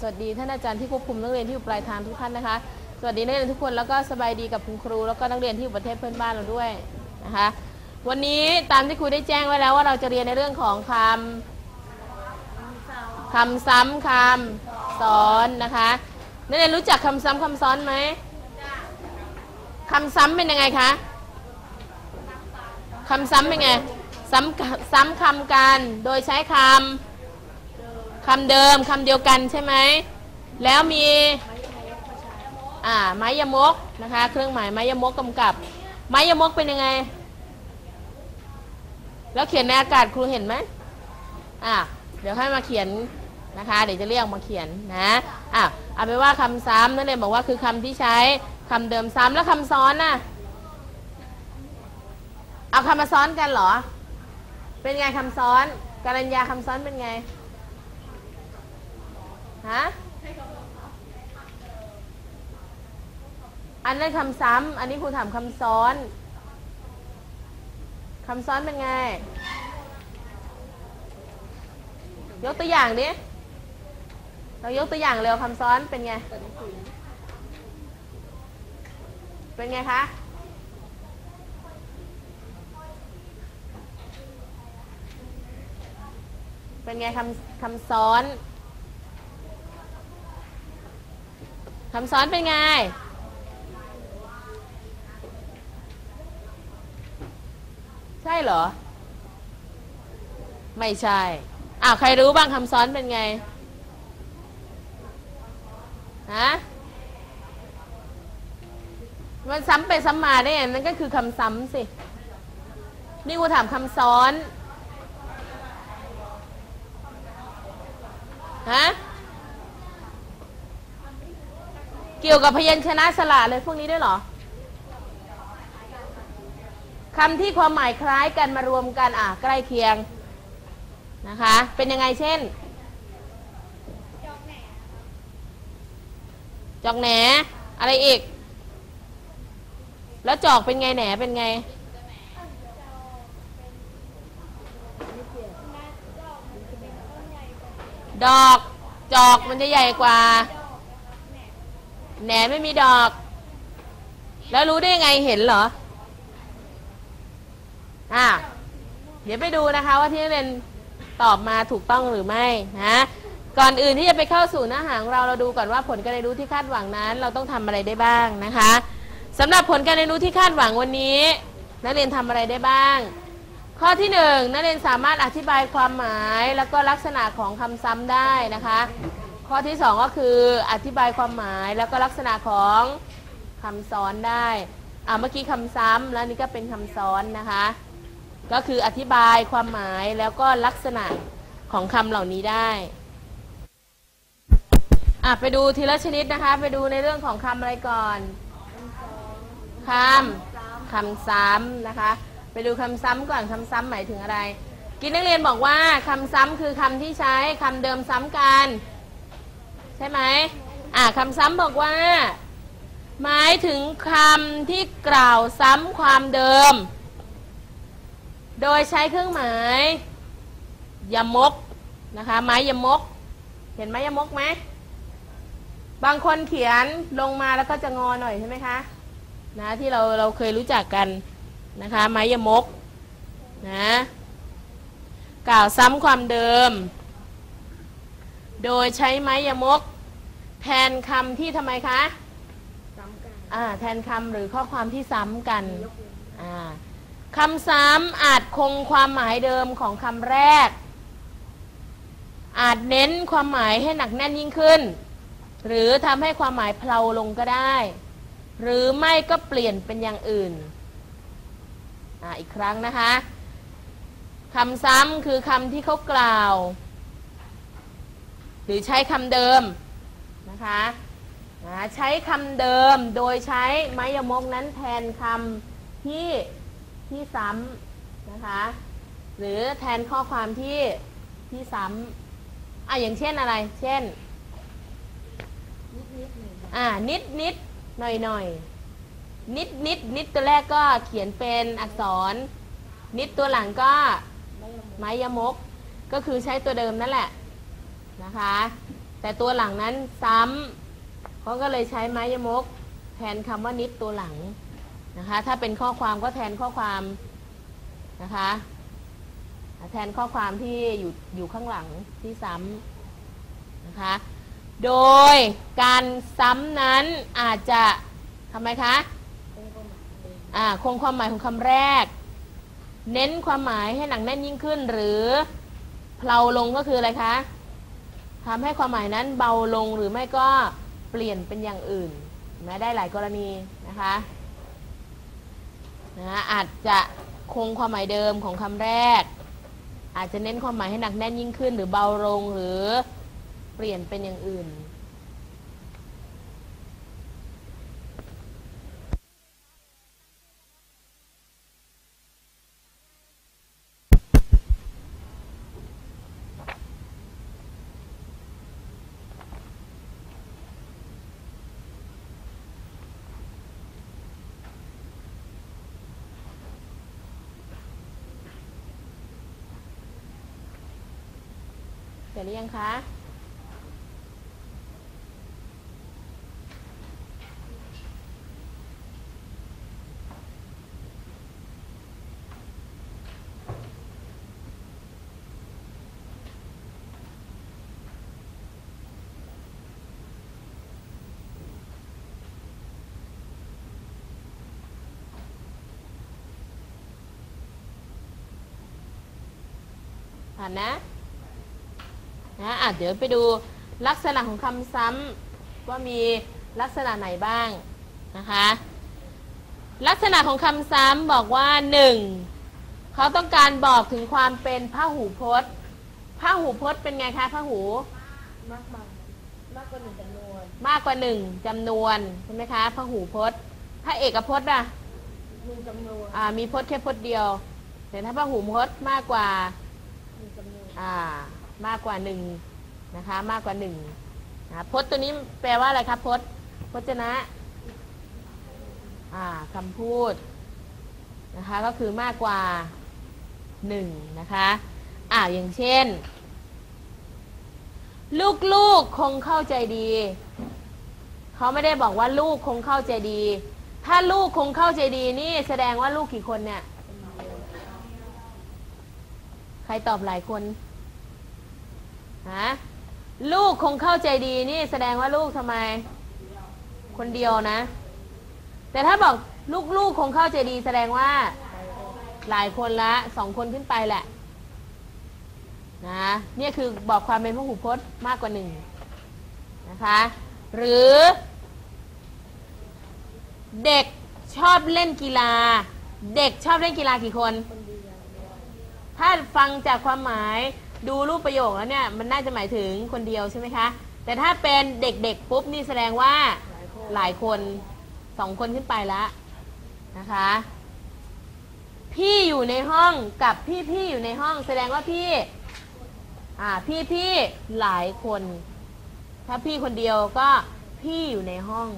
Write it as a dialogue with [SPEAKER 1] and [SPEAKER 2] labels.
[SPEAKER 1] สวัสดีท่านอาจารย์ที่ควบคุมนักเรียนที่อยู่ปลายทางทุกท่านนะคะ สวัสดีนักเรียนทุกคนแล้วก็สบายดีกับคุณครู แล้วก็นักเรียนที่อยู่ประเทศเพื่อนบ้านเราด้วยนะคะ วันนี้ตามที่ครูได้แจ้งไว้แล้วว่าเราจะเรียนในเรื่องของคำคำซ้ำคำซ้อนนะคะนักเรียนรู้จักคำซ้ำคำซ้อนไหมคำซ้ำเป็นยังไงคะคำซ้ำเป็นไงซ้ำซ้ำคำกันโดยใช้คำ คำเดิมคำเดียวกันใช่ไหม แล้วมีอ่าไม้ยมกนะคะ เครื่องหมายไม้ยมกกำกับ ไม้ยมกเป็นยังไง แล้วเขียนในอากาศครูเห็นไหมอ่าเดี๋ยวให้มาเขียนนะคะ เดี๋ยวจะเรียกมาเขียนนะอะเอาไปว่าคำซ้ำนั่นเองบอกว่าคือคำที่ใช้คำเดิมซ้ำแล้วคำซ้อนน่ะเอาคำมาซ้อนกันเหรอ เป็นไงคำซ้อน การัญญาคำซ้อนเป็นไง ฮะอันนั้นคำซ้ำ อันนี้ครูถามคำซ้อน คำซ้อนเป็นไง ยกตัวอย่างดิ เรายกตัวอย่างเร็วคำซ้อนเป็นไง เป็นไงคะ เป็นไงคำคำซ้อน คำซ้อนเป็นไง ใช่เหรอ ไม่ใช่อ้าวใครรู้บ้างคำซ้อนเป็นไงฮะมันซ้ำไปซ้ำมาได้ไงนั่นก็คือคำซ้ำสิ นี่กูถามคำซ้อน ฮะ เกี่ยวกับพยัญชนะสระเลยพวกนี้ด้วยเหรอคำที่ความหมายคล้ายกันมารวมกันอะใกล้เคียงนะคะ เป็นยังไงเช่น จอกแหน อะไรอีก แล้วจอกเป็นไงแหนเป็นไง ดอก จอกมันจะใหญ่กว่า แหนไม่มีดอก แล้วรู้ได้ยังไงเห็นเหรอ อะเดี๋ยวไปดูนะคะว่าที่นักเรียนตอบมาถูกต้องหรือไม่นะก่อนอื่นที่จะไปเข้าสู่เนื้อหาของเราเราดูก่อนว่าผลการเรียนรู้ที่คาดหวังนั้น เราต้องทำอะไรได้บ้างนะคะสำหรับผลการเรียนรู้ที่คาดหวังวันนี้ นักเรียนทำอะไรได้บ้าง ข้อที่หนึ่งนักเรียนสามารถอธิบายความหมาย แล้วก็ลักษณะของคำซ้ำได้นะคะ ข้อที่สองก็คืออธิบายความหมายแล้วก็ลักษณะของคำซ้อนได้อ่าเมื่อกี้คำซ้ำแล้วนี่ก็เป็นคำซ้อนนะคะ ก็คืออธิบายความหมายแล้วก็ลักษณะของคำเหล่านี้ได้อะไปดูทีละชนิดนะคะ ไปดูในเรื่องของคำอะไรก่อนคำคำซ้ำนะคะ ไปดูคำซ้ำก่อนคำซ้ำหมายถึงอะไร กินนักเรียนบอกว่าคำซ้ำคือคำที่ใช้คำเดิมซ้ำกัน ช่ไหมอะคำซ้ำบอกว่า หมายถึงคำที่กล่าวซ้ำความเดิม โดยใช้เครื่องหมายยมกนะคะไม้ยมก เห็นไม้ยมกไหมบางคนเขียนลงมาแล้วก็จะงอหน่อยใช่ไหมคะนะที่เราเราเคยรู้จักกันนะคะไม้ยมกนะกล่าวซ้ำความเดิม โดยใช้ไม้ยมก แทนคำที่ทำไมคะอ่าแทนคำหรือข้อความที่ซ้ำกันอ่าคำซ้ำอาจคงความหมายเดิมของคำแรก อาจเน้นความหมายให้หนักแน่นยิ่งขึ้น หรือทำให้ความหมายเพลาลงก็ได้ หรือไม่ก็เปลี่ยนเป็นอย่างอื่นอ่าอีกครั้งนะคะคำซ้ำคือคำที่เขากล่าว หรือใช้คำเดิม นะคะนะใช้คำเดิมโดยใช้ไมยมกนั้นแทนคำที่ที่ซ้ำนะคะหรือแทนข้อความที่ที่ซ้ำอะอย่างเช่นอะไร เช่นอ่านิดนิดหน่อยหน่อยนิดนิดนิดตัวแรกก็เขียนเป็นอักษร นิดตัวหลังก็ไมยมก ก็คือใช้ตัวเดิมนั่นแหละนะคะ แต่ตัวหลังนั้นซ้ำเขาก็เลยใช้ไม้ยมก แทนคำว่านิดตัวหลังนะคะ ถ้าเป็นข้อความก็แทนข้อความนะคะ แทนข้อความที่อยู่อยู่ข้างหลังที่ซ้ำนะคะ โดยการซ้ำนั้นอาจจะทำไมคะอ่าคงความหมายของคำแรก เน้นความหมายให้หนักแน่นยิ่งขึ้น หรือเพลาลงก็คืออะไรคะ ทำให้ความหมายนั้นเบาลงหรือไม่ก็เปลี่ยนเป็นอย่างอื่นนะได้หลายกรณีนะคะนะอาจจะคงความหมายเดิมของคำแรก อาจจะเน้นความหมายให้หนักแน่นยิ่งขึ้น หรือเบาลงหรือเปลี่ยนเป็นอย่างอื่น ร็จหรือยังคะผ่านนะ นะอะเดี๋ยวไปดูลักษณะของคำซ้ำว่ามีลักษณะไหนบ้างนะคะ ลักษณะของคำซ้ำบอกว่าหนึ่งเขาต้องการบอกถึงความเป็นพหูพจน์พหูพจน์เป็นไงคะพหู
[SPEAKER 2] มากมายมากกว่าหนึ่งจำนวน
[SPEAKER 1] มากกว่าหนึ่งจำนวนใช่ไหมคะพหูพจน์ถ้าเอกพจน์อะ
[SPEAKER 2] หนึ่งจำนวน
[SPEAKER 1] อ่ามีพจน์แค่พจน์เดียวแต่ถ้าพหูพจน์มากกว่า
[SPEAKER 2] หนึ่งจำนวน
[SPEAKER 1] อ่า มากกว่าหนึ่งนะคะมากกว่าหนึ่งนะพจน์ตัวนี้แปลว่าอะไรครับพจน์พจนะอ่าคำพูดนะคะก็คือมากกว่าหนึ่งนะคะอ่าอย่างเช่น ลูกๆคงเข้าใจดี เขาไม่ได้บอกว่าลูกคงเข้าใจดี ถ้าลูกคงเข้าใจดีนี่แสดงว่าลูกกี่คนเนี่ย ใครตอบหลายคน ฮะลูกคงเข้าใจดีนี่แสดงว่าลูกทำไม คนเดียวนะ แต่ถ้าบอกลูกลูกคงเข้าใจดี แสดงว่าหลายคนละสองคนขึ้นไปแหละนะเนี่ยคือบอกความเป็นพหูพจน์มากกว่าหนึ่งนะคะ หรือ เด็กชอบเล่นกีฬา เด็กชอบเล่นกีฬากี่คน ถ้าฟังจากความหมาย ดูรูปประโยคแล้วเนี่ยมันน่าจะหมายถึงคนเดียวใช่ไหมคะ แต่ถ้าเป็นเด็กๆปุ๊บนี่แสดงว่า
[SPEAKER 2] หลายคน
[SPEAKER 1] ยคนสองคนขึ้นไปแล้วนะคะ พี่อยู่ในห้องกับพี่พี่อยู่ในห้อง แสดงว่าพี่ อ่าพี่พี่หลายคน ถ้าพี่คนเดียวก็พี่อยู่ในห้อง